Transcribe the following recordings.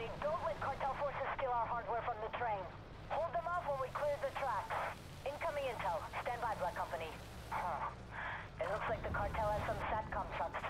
Everybody, don't let cartel forces steal our hardware from the train. Hold them off while we clear the tracks. Incoming intel. Stand by, Black Company. Huh. It looks like the cartel has some SATCOM trucks.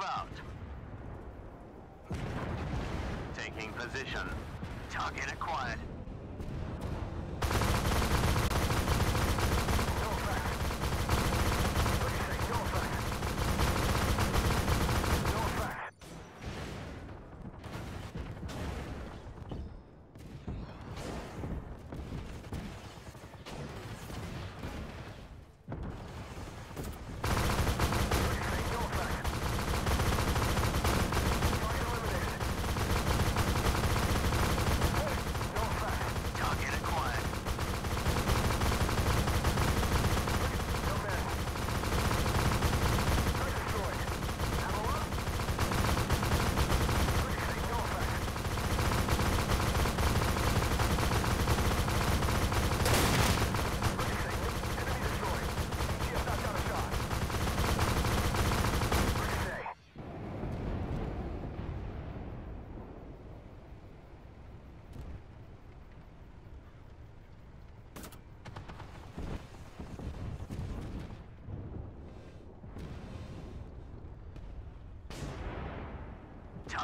Move out. Taking position. Target acquired.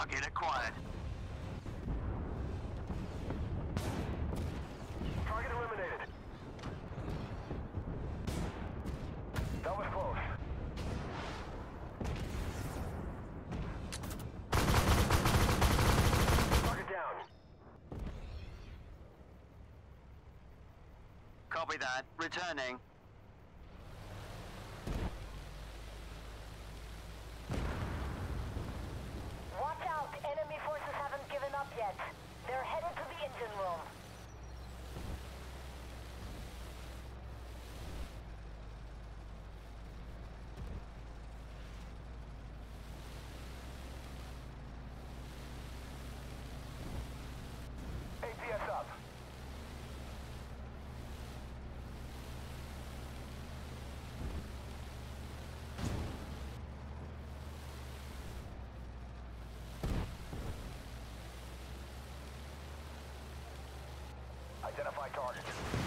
Target acquired. Target eliminated. That was close. Target down. Copy that. Returning. target.